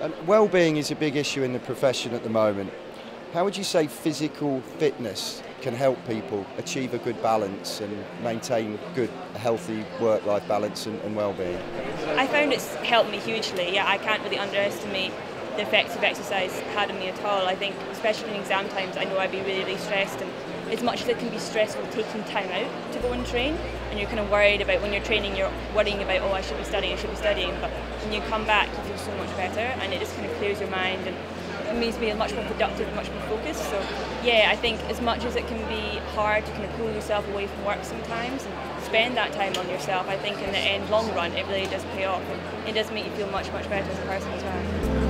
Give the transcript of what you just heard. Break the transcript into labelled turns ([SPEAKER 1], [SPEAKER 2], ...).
[SPEAKER 1] And well-being is a big issue in the profession at the moment. How would you say physical fitness can help people achieve a good balance and maintain good, healthy work-life balance and, and well-being?
[SPEAKER 2] I found it's helped me hugely. Yeah, I can't really underestimate the effects of exercise had on me at all. I think, especially in exam times, I know I'd be really, really stressed. And as much as it can be stressful taking time out to go and train, and you're kind of worried about when you're training, you're worrying about, oh, I should be studying, I should be studying. But when you come back, you feel so much better, and it just kind of clears your mind. and it means being much more productive and much more focused. So yeah, I think as much as it can be hard to kind of pull yourself away from work sometimes and spend that time on yourself, I think in the end, long run, it really does pay off and it does make you feel much, much better as a person as well.